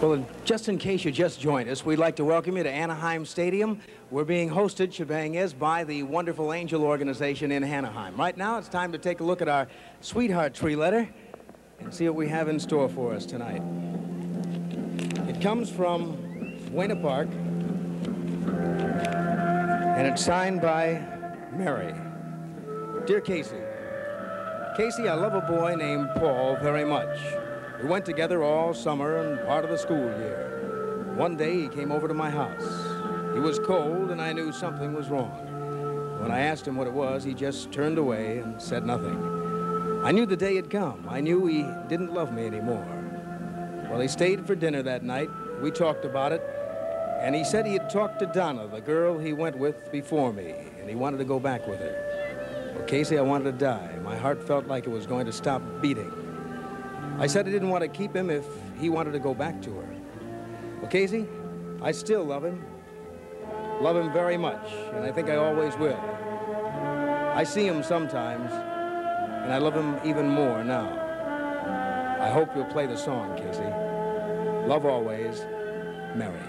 Well, just in case you just joined us, we'd like to welcome you to Anaheim Stadium. We're being hosted, shebang is, by the wonderful Angel organization in Anaheim. Right now, it's time to take a look at our Sweetheart Tree letter and see what we have in store for us tonight. It comes from Buena Park, and it's signed by Mary. Dear Casey, Casey, I love a boy named Paul very much. We went together all summer and part of the school year. One day he came over to my house. He was cold and I knew something was wrong. When I asked him what it was, he just turned away and said nothing. I knew the day had come. I knew he didn't love me anymore. Well, he stayed for dinner that night. We talked about it. And he said he had talked to Donna, the girl he went with before me, and he wanted to go back with her. Well, Casey, I wanted to die. My heart felt like it was going to stop beating. I said I didn't want to keep him if he wanted to go back to her. Well, Casey, I still love him. Love him very much, and I think I always will. I see him sometimes, and I love him even more now. I hope you'll play the song, Casey. Love always, Mary.